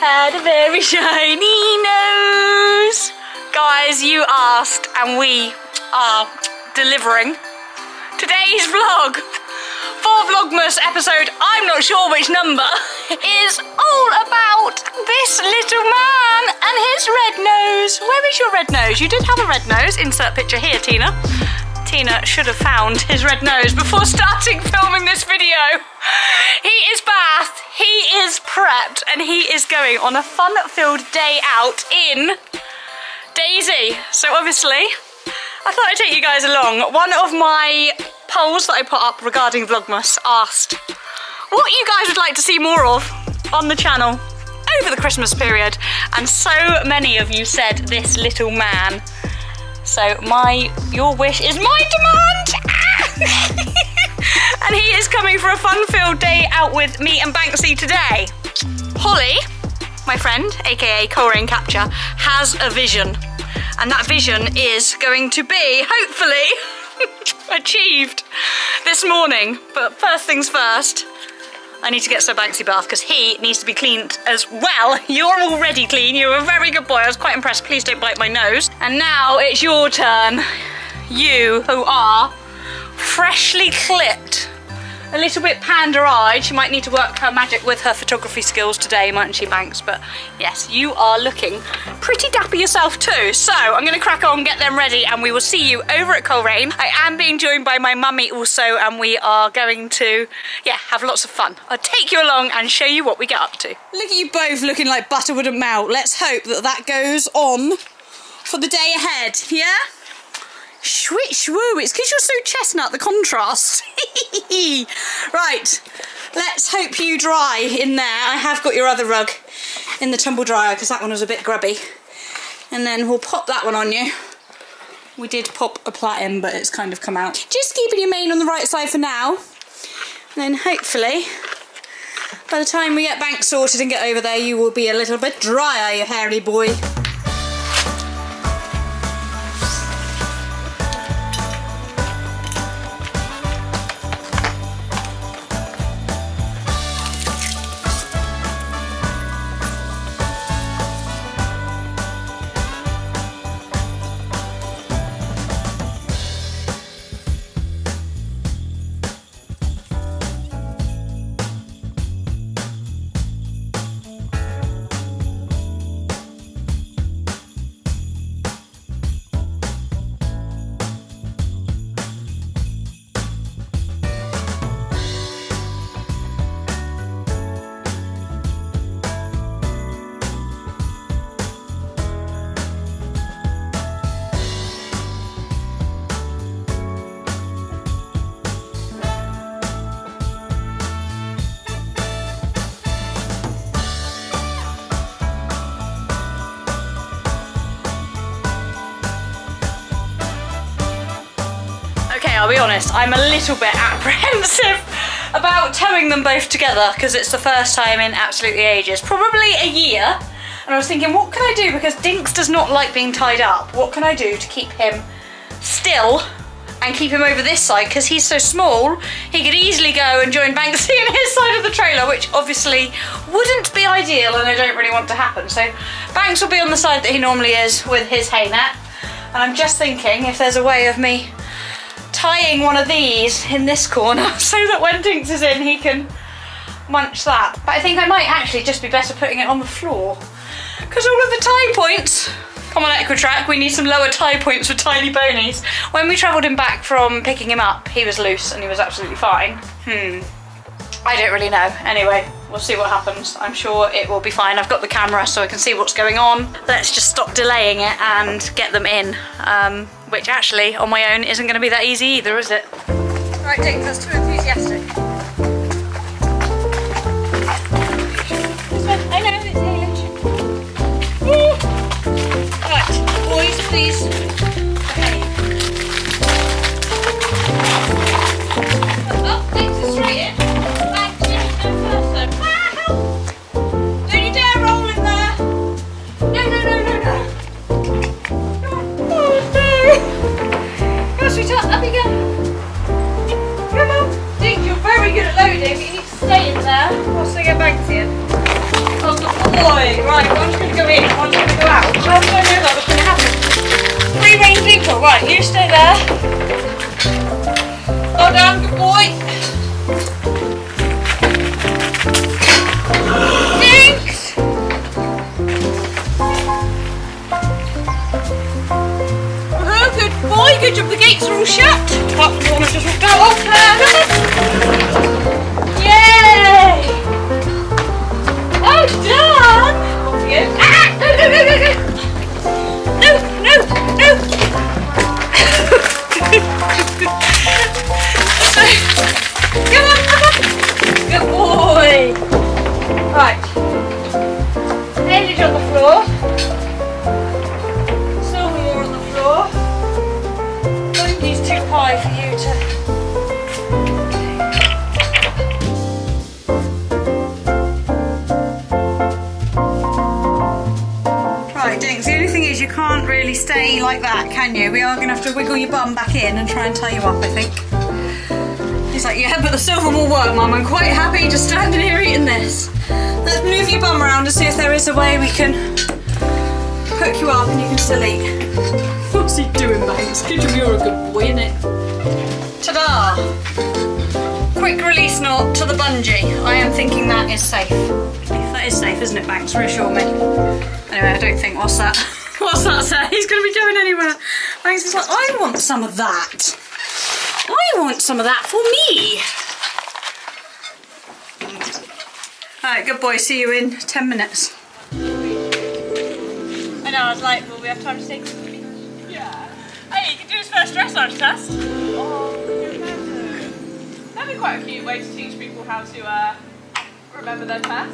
had a very shiny nose. Guys, you asked and we are delivering today's vlog for Vlogmas episode, I'm not sure which number, is all about this little man and his red nose. Where is your red nose? You did have a red nose. Insert picture here, Tina. Tina should have found his red nose before starting filming this video. He is bathed, he is prepped, and he is going on a fun-filled day out in Daisy. So obviously, I thought I'd take you guys along. One of my polls that I put up regarding Vlogmas asked what you guys would like to see more of on the channel over the Christmas period. And so many of you said this little man. So my, your wish is my demand! Ah! and he is coming for a fun-filled day out with me and Banksy today. Holly, my friend, aka Coleraine Capture, has a vision and that vision is going to be, hopefully, achieved this morning. But first things first, I need to get Sir Banksy bath because he needs to be cleaned as well. You're already clean, you're a very good boy, I was quite impressed. Please don't bite my nose. And now it's your turn, you who are freshly clipped a little bit panda-eyed. She might need to work her magic with her photography skills today, mightn't she, Banks? But yes, you are looking pretty dapper yourself too. So I'm gonna crack on, get them ready, and we will see you over at Coleraine. I am being joined by my mummy also, and we are going to, yeah, have lots of fun. I'll take you along and show you what we get up to. Look at you both looking like butter wouldn't melt. Let's hope that that goes on for the day ahead, yeah? Switch woo, it's because you're so chestnut, the contrast. right, let's hope you dry in there. I have got your other rug in the tumble dryer because that one was a bit grubby. And then we'll pop that one on you. We did pop a plait in, but it's kind of come out. Just keeping your mane on the right side for now. And then hopefully, by the time we get bank sorted and get over there, you will be a little bit drier, you hairy boy. Be honest, I'm a little bit apprehensive about towing them both together because it's the first time in absolutely ages, probably a year. And I was thinking, what can I do? Because Dinks does not like being tied up. What can I do to keep him still and keep him over this side because he's so small he could easily go and join Banksy in his side of the trailer which obviously wouldn't be ideal and I don't really want to happen so Banks will be on the side that he normally is with his hay net and I'm just thinking if there's a way of me tying one of these in this corner so that when Dinks is in he can munch that. But I think I might actually just be better putting it on the floor because all of the tie points Come on Equi-Trek, we need some lower tie points for tiny ponies. When we travelled him back from picking him up, he was loose and he was absolutely fine. Hmm, I don't really know. Anyway, we'll see what happens. I'm sure it will be fine. I've got the camera so I can see what's going on. Let's just stop delaying it and get them in. Um, which actually, on my own, isn't gonna be that easy either, is it? Right, Dink, that's too enthusiastic. I know, Right, one's going to go in, one's going to go out. How do I know that was going to happen? Free range equal. Right, you stay there. High for you to... Right, Dinks, the only thing is you can't really stay like that, can you? We are going to have to wiggle your bum back in and try and tie you up, I think. He's like, yeah, but the silver will work, Mum. I'm quite happy just standing here eating this. Let's move your bum around and see if there is a way we can hook you up and you can still eat. What's he doing, Banks? Good you're a good boy, innit? Quick release to the bungee. I am thinking that is safe. That is safe, isn't it, Banks? Reassure me. Anyway, I don't think. What's that? What's that say? He's going to be going anywhere. Banks is like, I want some of that. I want some of that for me. Alright, good boy. See you in 10 minutes. I know, I was like, will we have time to take some Yeah. Hey, you can do his first dressage test. Oh, you imagine. That'd be quite a cute way to teach people how to uh, remember their time.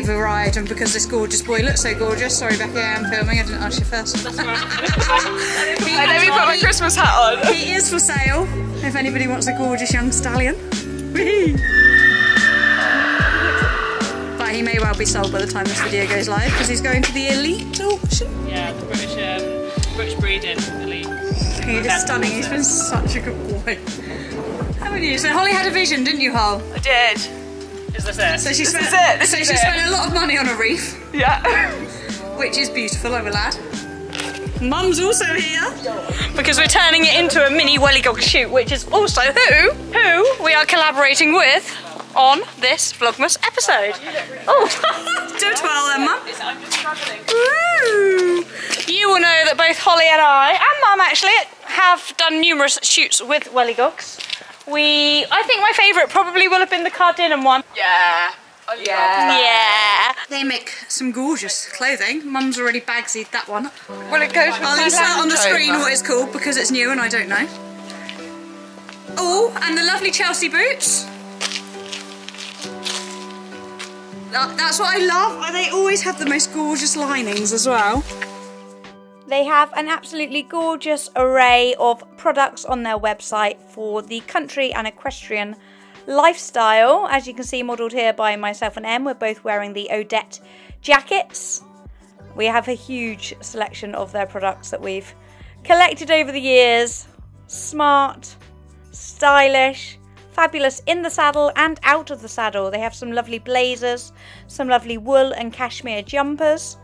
We've arrived, and because this gorgeous boy looks so gorgeous, sorry Becky, I am filming, I didn't ask you first. And let me put my Christmas hat on. he is for sale, if anybody wants a gorgeous young stallion. But he may well be sold by the time this video goes live, because he's going to the elite auction. Yeah, the British, um, British breeding elite. He is stunning, he's been such a good boy. Haven't you? So Holly had a vision, didn't you, Hol? I did. Is this it? So she this spent, is it. This so is she it. spent a lot of money on a reef, Yeah. which is beautiful, I will add. Mum's also here. because we're turning it into a mini Welligog shoot, which is also who who we are collaborating with on this Vlogmas episode. Oh, Do it well then, Mum. I'm just struggling. Woo! you will know that both Holly and I, and Mum actually, have done numerous shoots with Welligogs. We, I think my favourite probably will have been the Cardinum one. Yeah. I love. Yeah. They make some gorgeous clothing. Mum's already bagsied that one. Well, it goes with I'll my insert on the screen Rover. what it's called because it's new and I don't know. Oh, and the lovely Chelsea boots. That- That's what I love. They always have the most gorgeous linings as well. They have an absolutely gorgeous array of products on their website for the country and equestrian lifestyle. As you can see, modelled here by myself and Em, we're both wearing the Odette jackets. We have a huge selection of their products that we've collected over the years. Smart, stylish, fabulous in the saddle and out of the saddle. They have some lovely blazers, some lovely wool and cashmere jumpers,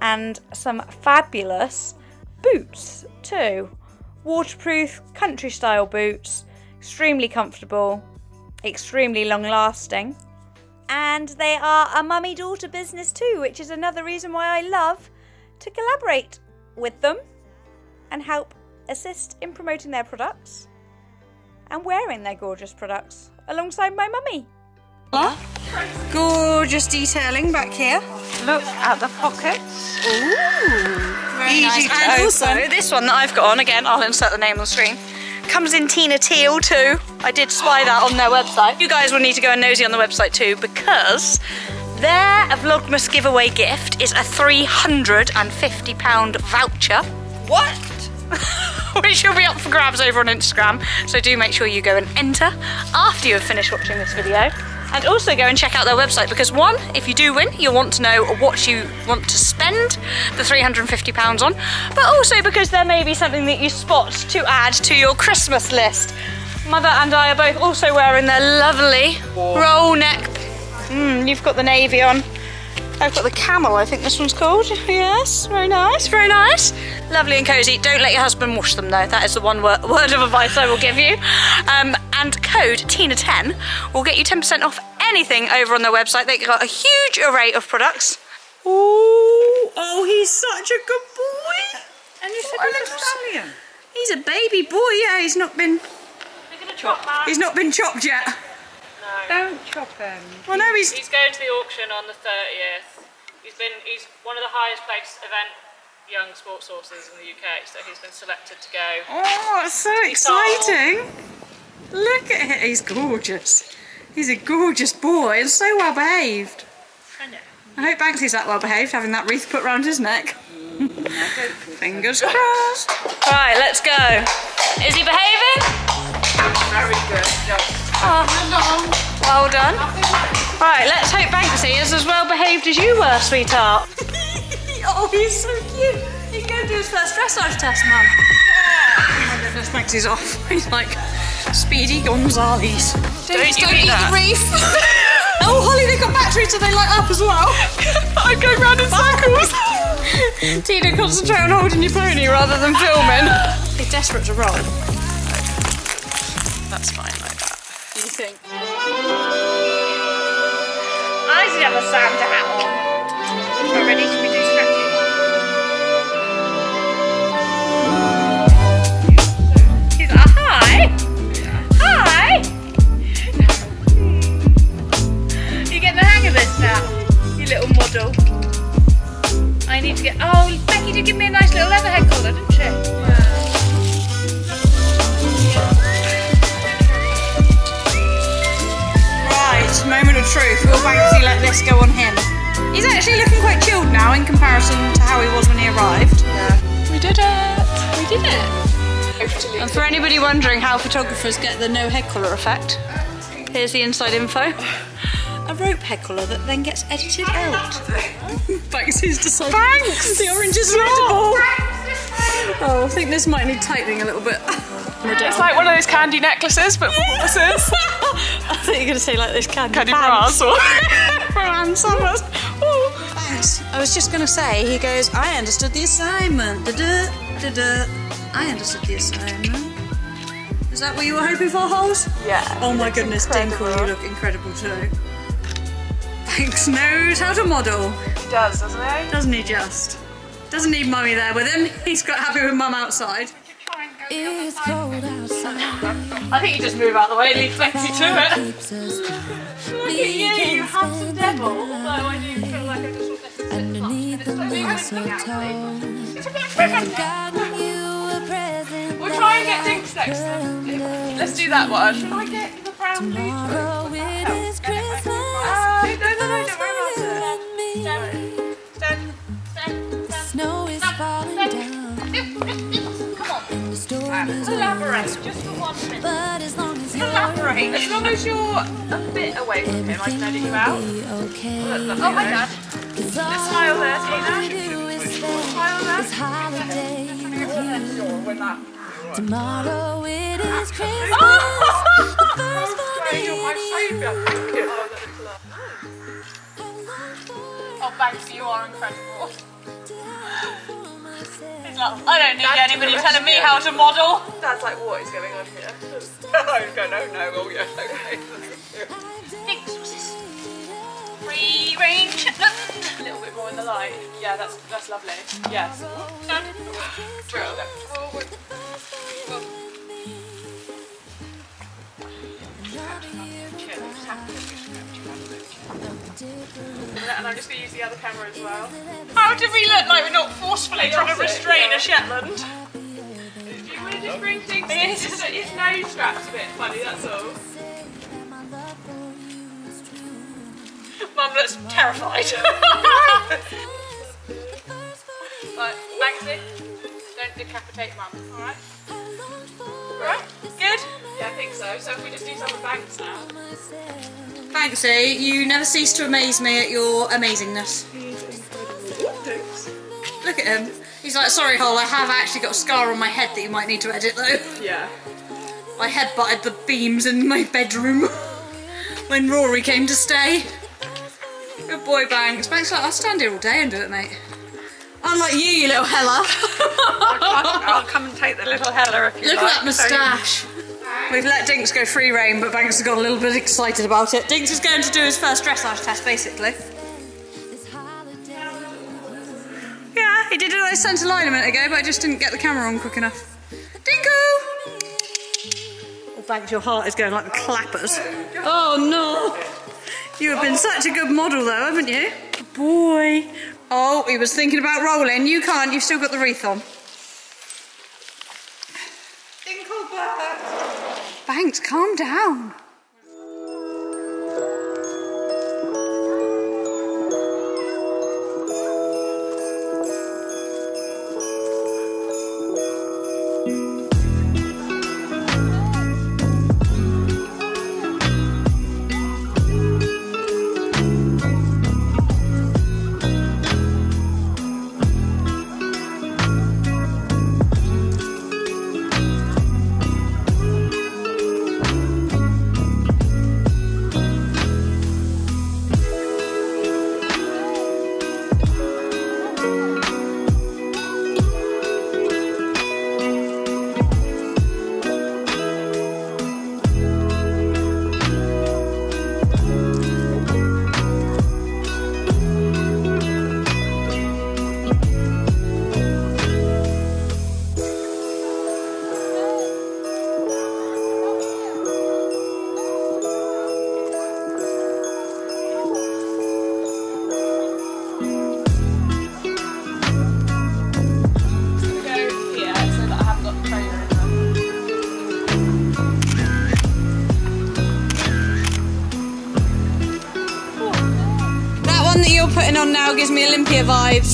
and some fabulous boots too. Waterproof, country style boots, extremely comfortable, extremely long lasting. And they are a mummy daughter business too, which is another reason why I love to collaborate with them and help assist in promoting their products and wearing their gorgeous products alongside my mummy. Gorgeous detailing back here. Look at the pockets. Ooh, Very nice. to And open. also this one that I've got on again, I'll insert the name on the screen. Comes in Tina Teal too. I did spy that on their website. You guys will need to go and nosy on the website too because their Vlogmas giveaway gift is a £350 voucher. What? Which will be up for grabs over on Instagram. So do make sure you go and enter after you have finished watching this video. And also go and check out their website because one, if you do win, you'll want to know what you want to spend the £350 on, but also because there may be something that you spot to add to your Christmas list. Mother and I are both also wearing their lovely roll neck. Mm, you've got the navy on. I've got the camel, I think this one's called. Yes, very nice, very nice. Lovely and cosy. Don't let your husband wash them though. That is the one word, word of advice I will give you. Um, and code TINA10 will get you 10% off anything over on their website. They've got a huge array of products. Oh, oh, he's such a good boy. And you said a little stallion. He's a baby boy. Yeah, he's not been We're gonna chop he's not been chopped yet. No. Don't chop him. Well, no, he's He's going to the auction on the 30th. He's been he's one of the highest placed event young sports horses in the UK, so he's been selected to go. Oh, it's so exciting! Look at him. He's gorgeous. He's a gorgeous boy and so well behaved. I know. I hope Banksy's that well behaved, having that wreath put round his neck. Fingers crossed. Right, let's go. Is he behaving? Very good. Oh, well done. Right, let's hope Banksy is as well behaved as you were, sweetheart. oh, he's so cute. He's going to do his first dressage test, Mum. Oh my goodness, Banksy's off. He's like Speedy Gonzales. Don't you eat that. reef. oh, Holly, they've got batteries so they light up as well. I'm going round in circles. Tina, concentrate on holding your pony rather than filming. He's desperate to roll. That's fine like that. Do you think? Ready? Should we do scratching? He's hi. Hi. You getting the hang of this now, you little model? I need to get. Oh, Becky did give me a nice little leather head collar, didn't she? Let this go on him? He's actually looking quite chilled now in comparison to how he was when he arrived. Yeah. We did it. We did it. Hopefully. And for anybody wondering how photographers get the no head collar effect, here's the inside info. A rope head collar that then gets edited ah. out. Banksy's decided. Thanks! The orange is readable. Oh, I think this might need tightening a little bit. It's like one of those candy necklaces, but for horses. I thought you were going to say like this candy, candy pants. bras or for Anne Oh, thanks. I was just going to say, he goes, I understood the assignment. Da-da, da-da. I understood the assignment. Is that what you were hoping for, Holes? Yeah. Oh my goodness, Dinkle, you look incredible too. Thanks knows how to model, He does, doesn't he? doesn't he just? Doesn't need mummy there with him. He's got happy with mum outside. It's cold outside. I think you just move out of the way and leave Lexi to it. Look at you, you handsome devil. Although I do feel like I just want to sit underneath the mistletoe. You a present. We'll try and get Dinks next time. Let's do that one. Should I get the brown Tomorrow it is Christmas. Uh, no, no, no, don't worry about it. Snow is falling down. Collaborate, just for one minute. But as long as Collaborate. As long as you're a bit away from him, I can edit you out. Okay. Oh, my oh, hi, Dad. Just smile there, Tina. Smile there. It's holiday with. Tomorrow it is Christmas. Oh! the first Oh, thanks, you are incredible. I don't need anybody telling me how to model. Dad's like, what is going on here? I don't know. Oh yeah, okay. Thanks, what's this? Free range A little bit more in the light. Yeah, that's that's lovely. Yes. Done. And I'm just gonna use the other camera as well. How do we look like we're not forcefully trying to restrain yeah. a Shetland? Do you want to just bring things? His, his, his nose strap's a bit funny. That's all. Mum looks terrified. Right, Banksy, don't decapitate mum. All right. right? Good? Yeah, I think so. So if we just do some of Banks now. Banksy, eh? you never cease to amaze me at your amazingness. At him. He's like, sorry, Hole, I have actually got a scar on my head that you might need to edit though. Yeah. I headbutted the beams in my bedroom when Rory came to stay. Good boy, Banks. Banks like, I'll stand here all day and do it, mate. Unlike you, you little hella. I'll come and take the little Hella if you Look like. at that moustache. We've let Dinks go free reign, but Banks has got a little bit excited about it. Dinks is going to do his first dressage test, basically. He did a nice centre line a minute ago, but I just didn't get the camera on quick enough. Dinko! Oh, Banks, your heart is going like the clappers. Oh no! You have been such a good model, though, haven't you? Good boy. Oh, he was thinking about rolling. You can't. You've still got the wreath on. Banks, calm down.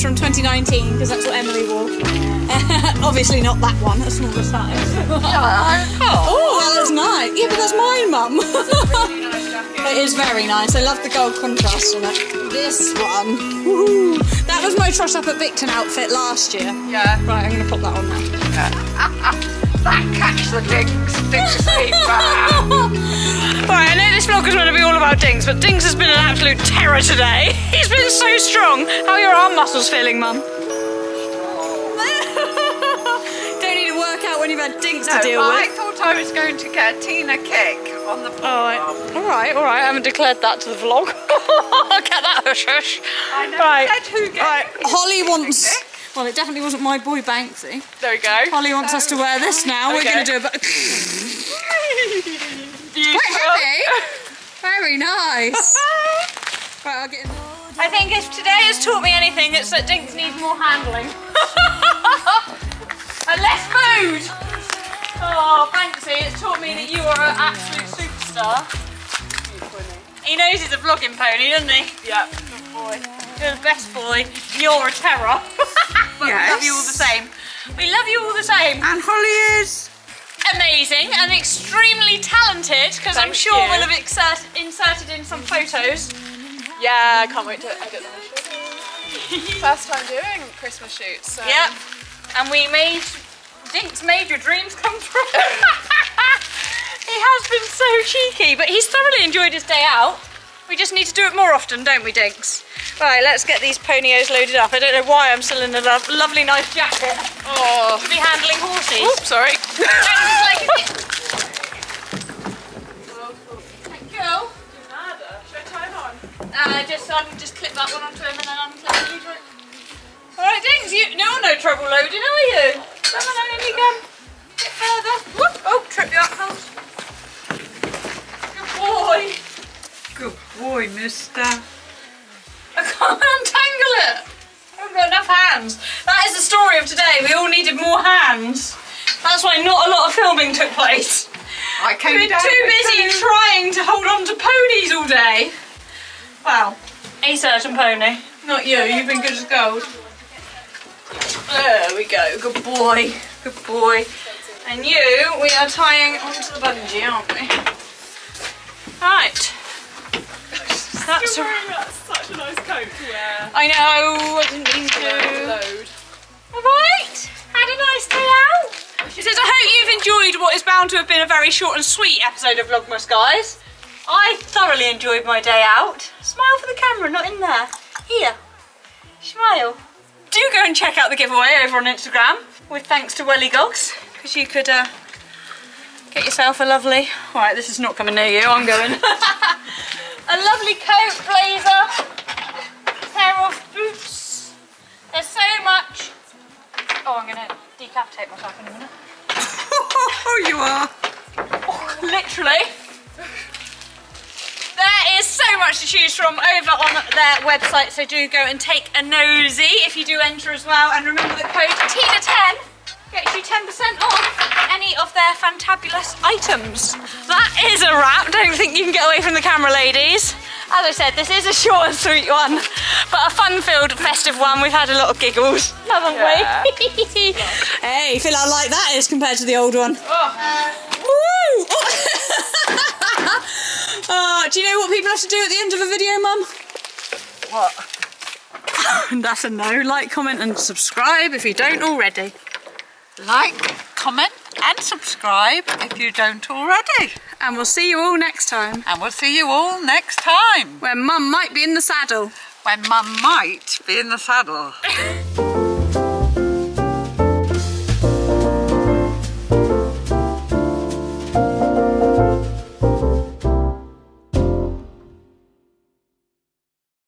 From 2019 because that's what Emily wore. Obviously not that one, a smaller size. oh, that looks nice. Yeah, but that's mine, Mum. Really nice it is very nice. I love the gold contrast on it. This one, that was my truss up at Victon outfit last year. Yeah. Right, I'm going to pop that on now. That catch the dinks, dinks sleeper. Right, I know this vlog is going to be all about Dings, but Dings has been an absolute terror today. He's been so strong. How are your arm muscles feeling, Mum? Don't need to work out when you've had dinks to No, deal I with. thought I was going to get a Tina kick on the All right, all right, all right. I haven't declared that to the vlog. Get that hush hush. I know Right. said who gets Right. Holly wants. Well, it definitely wasn't my boy Banksy. There we go. Holly wants us to wear this um, now. We're going to do a bit. Quite heavy. Very nice. right, I'll get in. I think if today has taught me anything, it's that Dinks needs more handling. and less food. Oh, Banksy, it's taught me that you are an absolute superstar. He knows he's a vlogging pony, doesn't he? Yeah, good boy. You're the best boy. You're a terror. but we love you all the same. We love you all the same. And Holly is. Amazing and extremely talented because I'm sure you. we'll have insert, inserted in some photos. Yeah, I can't wait to edit them. First time doing Christmas shoots. So. Yep. And we made Dink's made your dreams come true. he has been so cheeky, but he's thoroughly enjoyed his day out. We just need to do it more often, don't we, Dinks? Right, let's get these ponios loaded up. I don't know why I'm still in a lo lovely, nice jacket Oh. to be handling horses. Oops, sorry. Thank you. Should I tie it on? Uh, just um, just clip that one onto him and then unclip you. All right, Dings, you no no trouble loading, are you? Come on, in you go. Bit further. Whoop. Oh, trip you up, Hans. Good boy. Good boy, mister. I can't untangle it. I haven't got enough hands. That is the story of today. We all needed more hands. That's why not a lot of filming took place. I came We're down too busy two- trying to hold on to ponies all day. Well, a certain pony. Not you, you've been good as gold. There we go, good boy, good boy. And you, we are tying onto the bungee, aren't we? Right. That's You're a, wearing that such a nice coat to wear. I know, I didn't mean to. Load. Alright, had a nice day out. Says, I hope you've enjoyed what is bound to have been a very short and sweet episode of Vlogmas, guys. I thoroughly enjoyed my day out. Smile for the camera, not in there. Here. Smile. Do go and check out the giveaway over on Instagram with thanks to Welligogs, because you could uh, get yourself a lovely... Alright, this is not coming near you, I'm going. a lovely coat, blazer, Oh, I'm gonna decapitate myself in a minute. Oh, you are. Oh, literally. There is so much to choose from over on their website, so do go and take a nosy if you do enter as well. And remember the code TINA10 gets you 10% off any of their fantabulous items. That is a wrap. Don't think you can get away from the camera, ladies. As I said, this is a short and sweet one, but a fun-filled, festive one. We've had a lot of giggles, haven't we? hey, feel how light that is compared to the old one. Oh. Woo! Oh, do you know what people have to do at the end of a video, Mum? What? That's a no. Like, comment, and subscribe if you don't already. Like, comment, and subscribe if you don't already. And we'll see you all next time, And we'll see you all next time where Mum might be in the saddle. When Mum might be in the saddle.